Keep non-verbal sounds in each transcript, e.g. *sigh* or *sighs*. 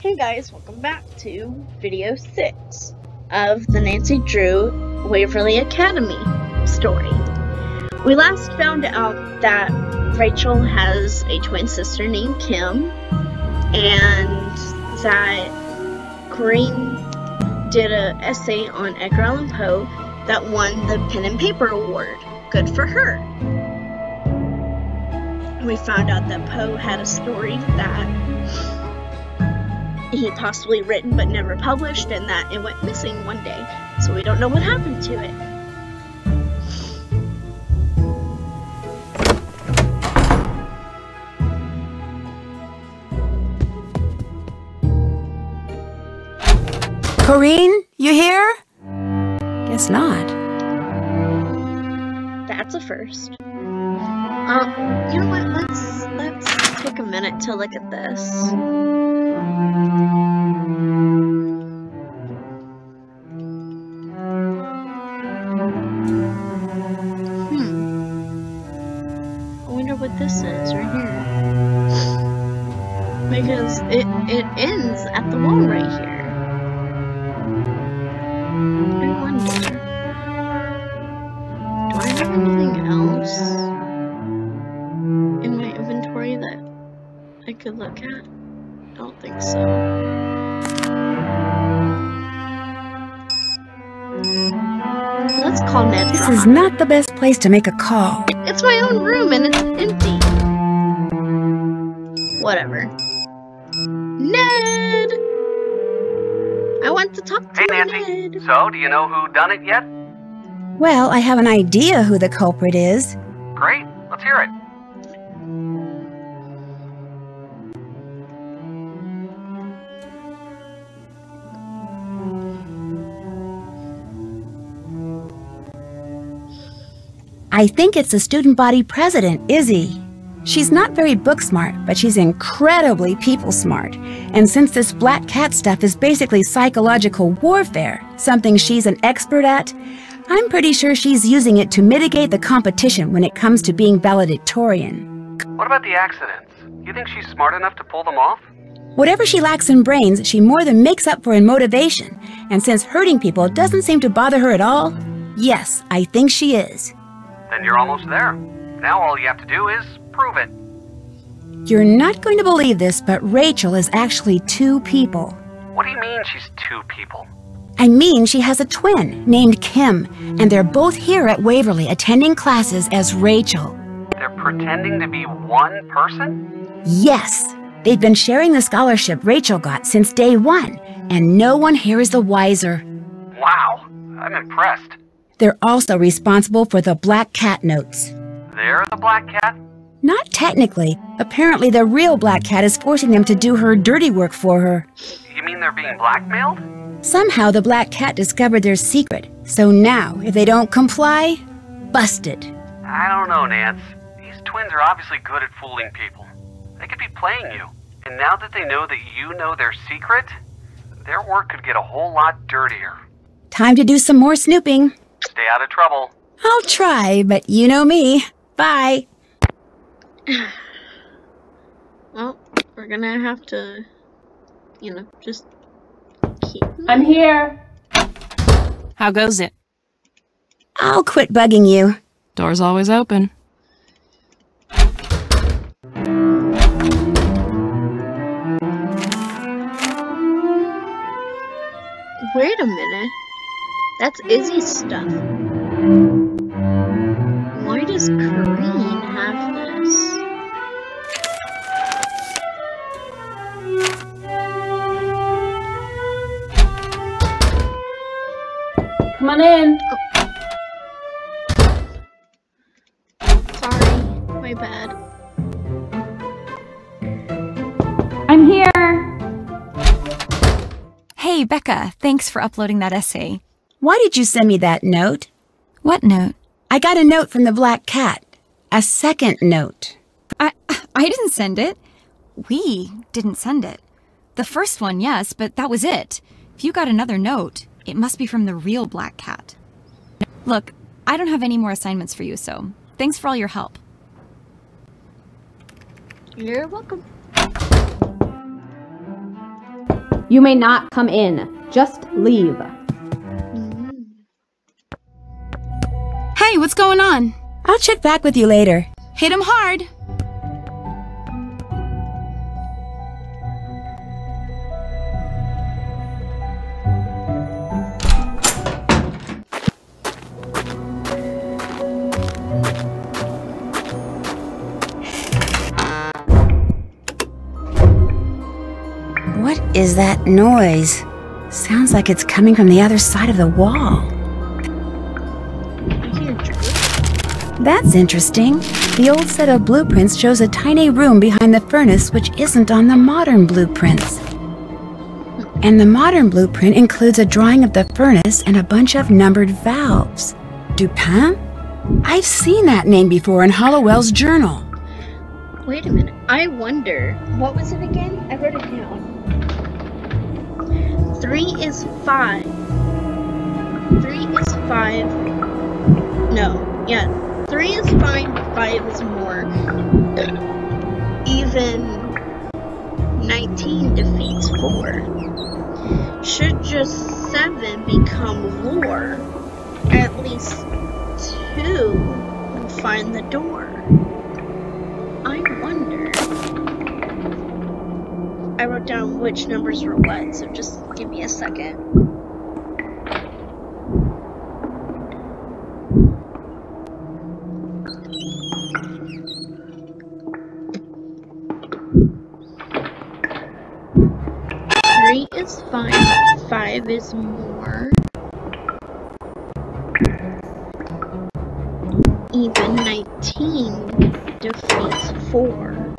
Hey guys, welcome back to video 6 of the Nancy Drew Waverly Academy story. We last found out that Rachel has a twin sister named Kim, and that Green did an essay on Edgar Allan Poe that won the Pen and Paper Award. Good for her. We found out that Poe had a story that he had possibly written but never published, and that it went missing one day. So we don't know what happened to it. Corine, you here? Guess not. That's a first. Um, you know what? Let's let's take a minute to look at this. I could look at? I don't think so. Let's call Ned. This is not the best place to make a call. It's my own room and it's empty. Whatever. Ned! I want to talk to Hey, Nancy. Ned. So, do you know who done it yet? Well, I have an idea who the culprit is. Great. Let's hear it. I think it's the student body president, Izzy. She's not very book smart, but she's incredibly people smart. And since this black cat stuff is basically psychological warfare, something she's an expert at, I'm pretty sure she's using it to mitigate the competition when it comes to being valedictorian. What about the accidents? You think she's smart enough to pull them off? Whatever she lacks in brains, she more than makes up for in motivation. And since hurting people doesn't seem to bother her at all, yes, I think she is. Then you're almost there. Now all you have to do is prove it. You're not going to believe this, but Rachel is actually two people. What do you mean she's two people? I mean, she has a twin named Kim, and they're both here at Waverly attending classes as Rachel. They're pretending to be one person? Yes, they've been sharing the scholarship Rachel got since day one, and no one here is the wiser. Wow. I'm impressed. They're also responsible for the Black Cat notes. They're the Black Cat? Not technically. Apparently, the real Black Cat is forcing them to do her dirty work for her. You mean they're being blackmailed? Somehow, the Black Cat discovered their secret, so now, if they don't comply, busted. I don't know, Nance. These twins are obviously good at fooling people. They could be playing you. And now that they know that you know their secret, their work could get a whole lot dirtier. Time to do some more snooping. Stay out of trouble. I'll try, but you know me. Bye. *sighs* Well, we're gonna have to, you know, just keep. I'm here. How goes it? I'll quit bugging you. Door's always open. Wait a minute. That's Izzy's stuff. Why does Corine have this? Come on in. Sorry, my bad. I'm here. Hey, Becca, thanks for uploading that essay. Why did you send me that note? What note? I got a note from the Black Cat. A second note. I I didn't send it. We didn't send it. The first one, yes, but that was it. If you got another note, it must be from the real Black Cat. Look, I don't have any more assignments for you, so thanks for all your help. You're welcome. You may not come in. Just leave. What's going on? I'll check back with you later. Hit him hard. What is that noise? Sounds like it's coming from the other side of the wall. That's interesting. The old set of blueprints shows a tiny room behind the furnace which isn't on the modern blueprints. And the modern blueprint includes a drawing of the furnace and a bunch of numbered valves. Dupin? I've seen that name before in Hollowell's journal. Wait a minute. I wonder. What was it again? I wrote it down. Three is five. Three is five. No. Yeah. Three is fine, five is more. Even 19 defeats four. Should just seven become lore? At least two will find the door. I wonder. I wrote down which numbers were what, so just give me a second. Three is fine, five is more. Even 19 defeats 4.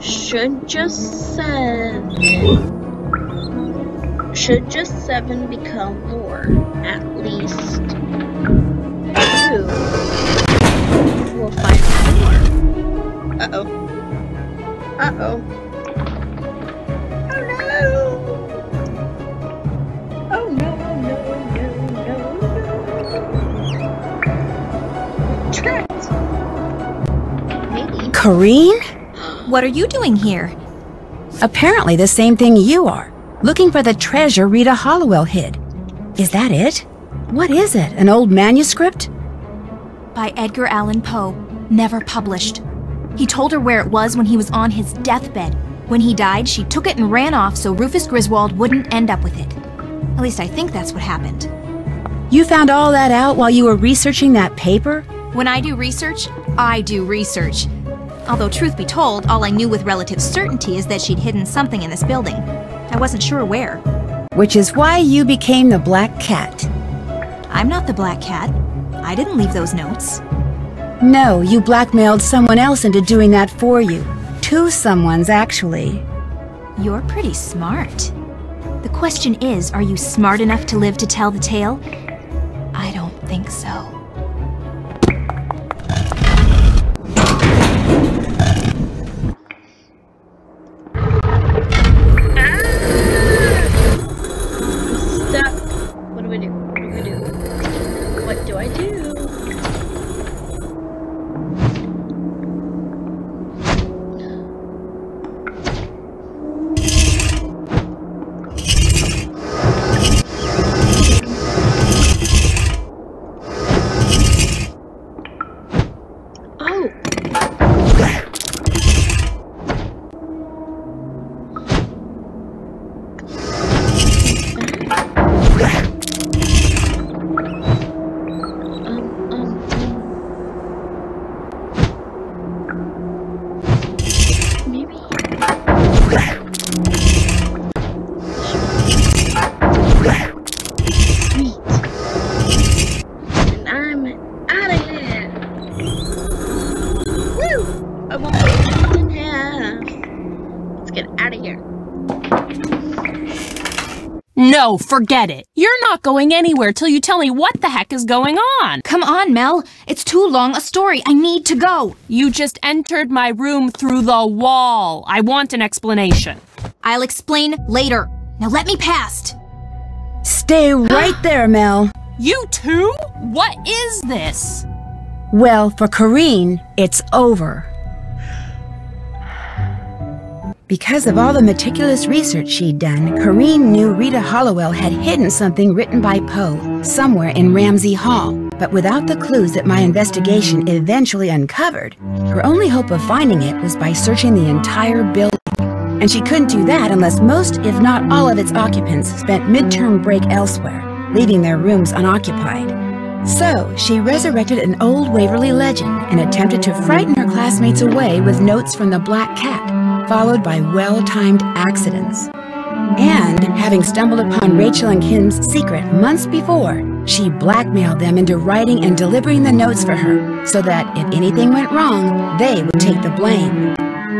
Should just 7. Should just 7 become lore? At least 2 will find more. Uh oh. Uh. Oh Corine? What are you doing here? Apparently the same thing you are. Looking for the treasure Rita Hollowell hid. Is that it? What is it? An old manuscript? By Edgar Allan Poe. Never published. He told her where it was when he was on his deathbed. When he died, she took it and ran off so Rufus Griswold wouldn't end up with it. At least I think that's what happened. You found all that out while you were researching that paper? When I do research, I do research. Although, truth be told, all I knew with relative certainty is that she'd hidden something in this building. I wasn't sure where. Which is why you became the Black Cat. I'm not the Black Cat. I didn't leave those notes. No, you blackmailed someone else into doing that for you. Two someones, actually. You're pretty smart. The question is, are you smart enough to live to tell the tale? Get out of here. No, forget it. You're not going anywhere till you tell me what the heck is going on. Come on, Mel. It's too long a story. I need to go. You just entered my room through the wall. I want an explanation. I'll explain later. Now let me past. Stay right there, Mel. You too? What is this? Well, for Corine, it's over. Because of all the meticulous research she'd done, Corine knew Rita Hollowell had hidden something written by Poe somewhere in Ramsey Hall. But without the clues that my investigation eventually uncovered, her only hope of finding it was by searching the entire building. And she couldn't do that unless most, if not all, of its occupants spent midterm break elsewhere, leaving their rooms unoccupied. So, she resurrected an old Waverly legend and attempted to frighten her classmates away with notes from the Black Cat, followed by well-timed accidents. And, having stumbled upon Rachel and Kim's secret months before, she blackmailed them into writing and delivering the notes for her so that if anything went wrong, they would take the blame.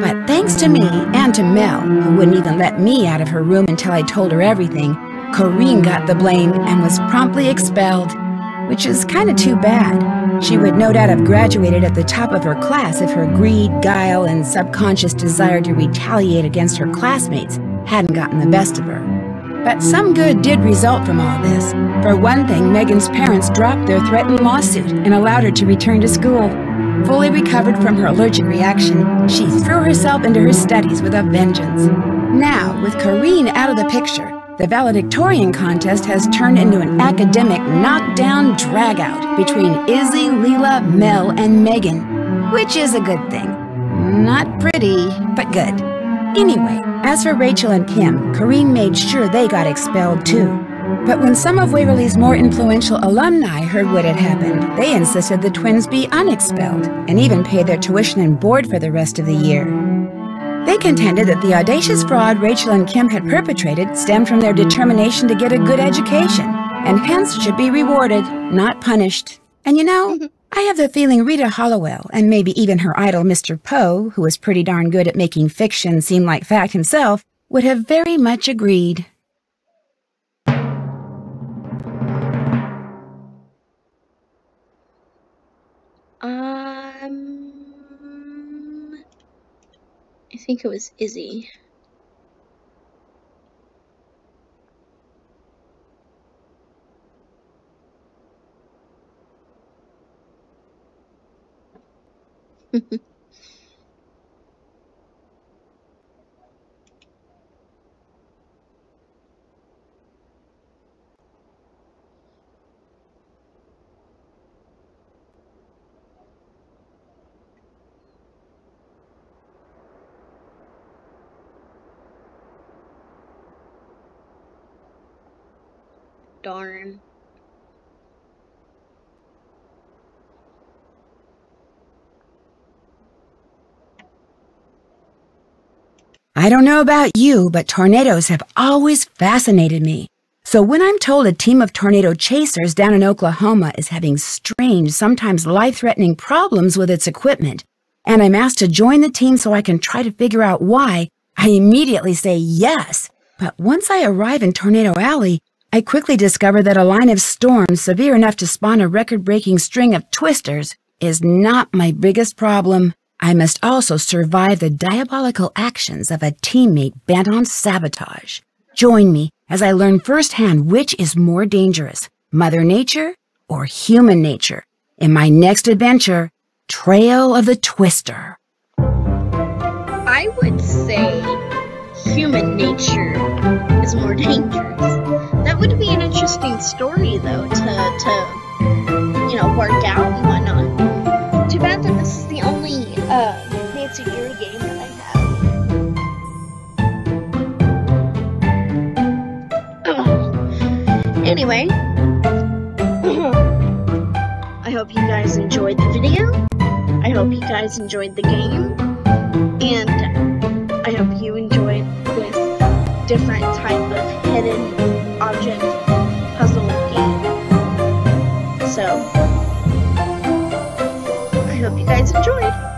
But thanks to me and to Mel, who wouldn't even let me out of her room until I told her everything, Corine got the blame and was promptly expelled which is kind of too bad. She would no doubt have graduated at the top of her class if her greed, guile, and subconscious desire to retaliate against her classmates hadn't gotten the best of her. But some good did result from all this. For one thing, Megan's parents dropped their threatened lawsuit and allowed her to return to school. Fully recovered from her allergic reaction, she threw herself into her studies with a vengeance. Now, with Corine out of the picture, the valedictorian contest has turned into an academic knockdown dragout between Izzy, Leela, Mel, and Megan, which is a good thing. Not pretty, but good. Anyway, as for Rachel and Kim, Corine made sure they got expelled too. But when some of Waverly's more influential alumni heard what had happened, they insisted the twins be unexpelled and even pay their tuition and board for the rest of the year. They contended that the audacious fraud Rachel and Kim had perpetrated stemmed from their determination to get a good education, and hence should be rewarded, not punished. And you know, *laughs* I have the feeling Rita Hollowell, and maybe even her idol Mr. Poe, who was pretty darn good at making fiction seem like fact himself, would have very much agreed. I think it was Izzy. *laughs* Darn. I don't know about you, but tornadoes have always fascinated me. So when I'm told a team of tornado chasers down in Oklahoma is having strange, sometimes life-threatening problems with its equipment, and I'm asked to join the team so I can try to figure out why, I immediately say yes. But once I arrive in Tornado Alley, I quickly discovered that a line of storms severe enough to spawn a record-breaking string of twisters is not my biggest problem. I must also survive the diabolical actions of a teammate bent on sabotage. Join me as I learn firsthand which is more dangerous, Mother Nature or human nature, in my next adventure, Trail of the Twister. I would say human nature is more dangerous would be an interesting story, though, to, to you know, work out and whatnot. Too bad that this is the only uh, Nancy Drew game that I have. Anyway, I hope you guys enjoyed the video. I hope you guys enjoyed the game. And I hope you enjoyed this different type of hidden puzzle game. So, I hope you guys enjoyed.